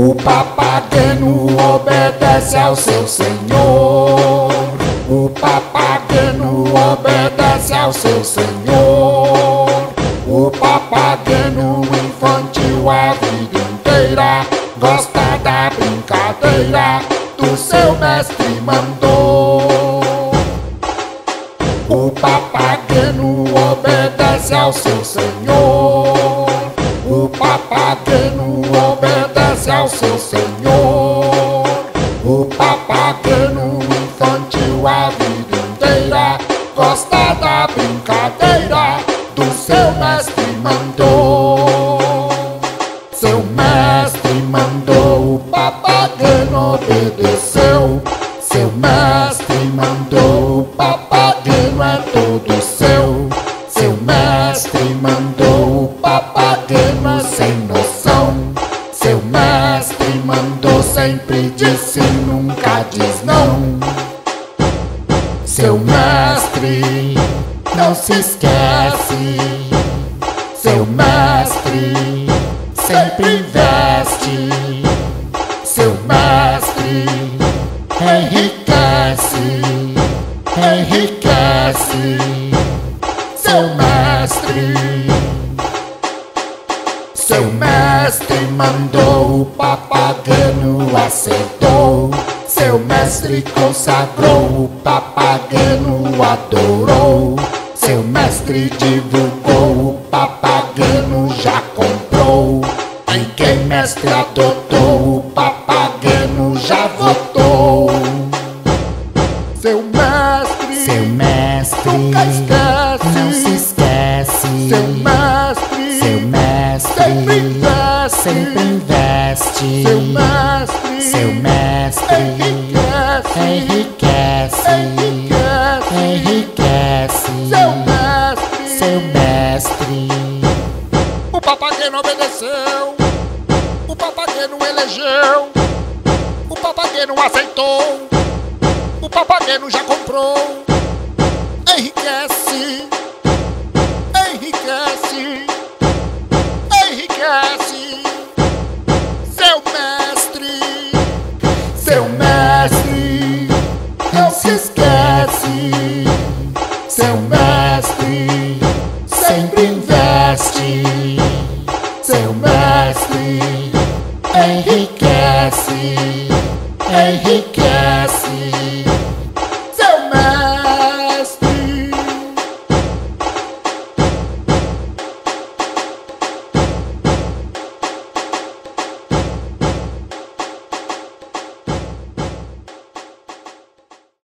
O papageno obedece ao seu senhor. O papageno obedece ao seu senhor. O papageno infantil a vida inteira gosta da brincadeira do seu mestre mandou. O papageno obedece ao seu senhor. O papageno obedece ao seu senhor. O papageno infantil a vida inteira gosta da brincadeira do seu mestre mandou. Seu mestre mandou, o papageno obedeceu. Seu mestre mandou, o papageno mandou, sempre disse, nunca diz não. Seu mestre não se esquece. Seu mestre sempre investe. Seu mestre enriquece, enriquece. Seu mestre, seu mestre mandou, o papageno aceitou. Seu mestre consagrou, o papageno adorou. Seu mestre divulgou, o papageno já comprou. E quem mestre adotou, Enriquece. Seu mestre, Seu mestre o papageno obedeceu. O papageno elegeu. O papageno aceitou. O papageno já comprou. Enriquece. He can.